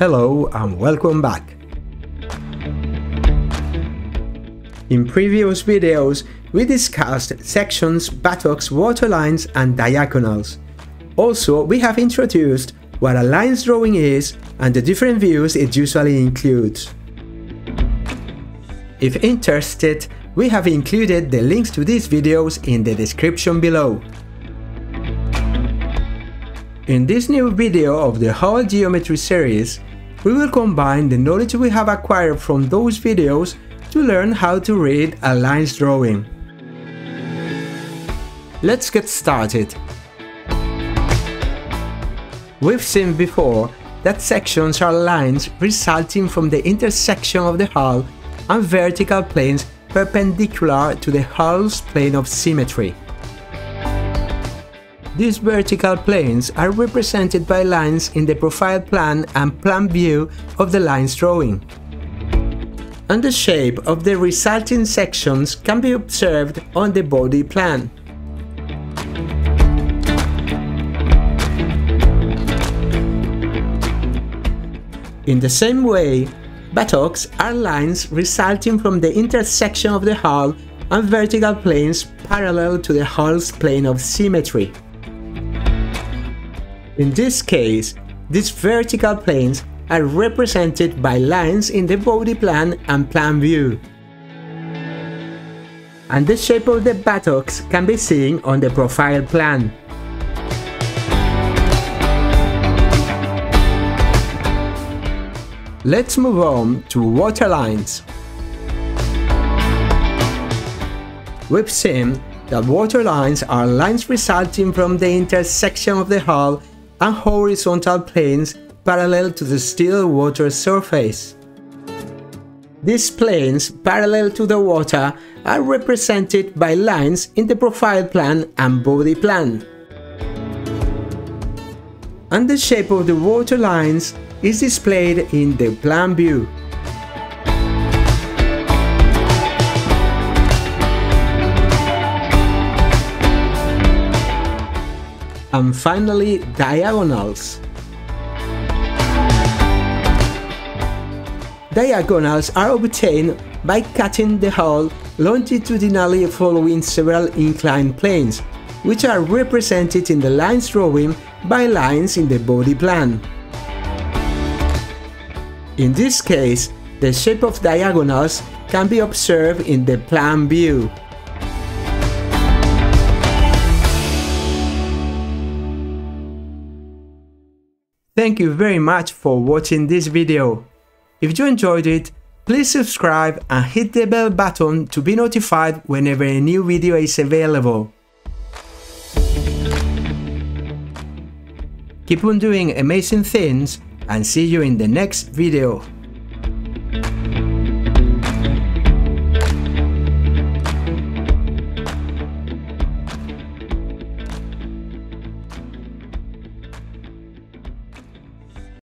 Hello and welcome back. In previous videos, we discussed sections, buttocks, waterlines and diagonals. Also, we have introduced what a lines drawing is and the different views it usually includes. If interested, we have included the links to these videos in the description below. In this new video of the hull geometry series, we will combine the knowledge we have acquired from those videos to learn how to read a lines drawing. Let's get started. We've seen before that sections are lines resulting from the intersection of the hull and vertical planes perpendicular to the hull's plane of symmetry. These vertical planes are represented by lines in the profile plan and plan view of the lines drawing. And the shape of the resulting sections can be observed on the body plan. In the same way, buttocks are lines resulting from the intersection of the hull and vertical planes parallel to the hull's plane of symmetry. In this case, these vertical planes are represented by lines in the body plan and plan view. And the shape of the buttocks can be seen on the profile plan. Let's move on to waterlines. We've seen that waterlines are lines resulting from the intersection of the hull and horizontal planes parallel to the still water surface. These planes parallel to the water are represented by lines in the profile plan and body plan. And the shape of the water lines is displayed in the plan view. And finally diagonals. Diagonals are obtained by cutting the hull longitudinally following several inclined planes, which are represented in the lines drawing by lines in the body plan. In this case, the shape of diagonals can be observed in the plan view. Thank you very much for watching this video. If you enjoyed it, please subscribe and hit the bell button to be notified whenever a new video is available. Keep on doing amazing things and see you in the next video.